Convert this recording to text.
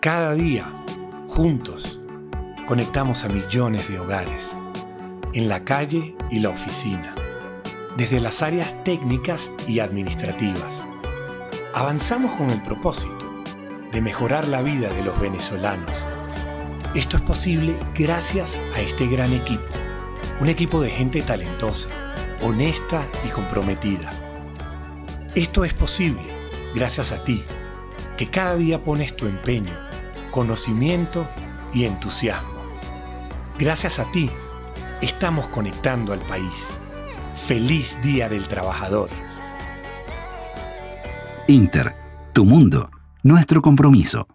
Cada día, juntos, conectamos a millones de hogares, en la calle y la oficina, desde las áreas técnicas y administrativas. Avanzamos con el propósito de mejorar la vida de los venezolanos. Esto es posible gracias a este gran equipo, un equipo de gente talentosa, honesta y comprometida. Esto es posible gracias a ti, que cada día pones tu empeño conocimiento y entusiasmo. Gracias a ti, estamos conectando al país. Feliz Día del Trabajador. Inter, tu mundo, nuestro compromiso.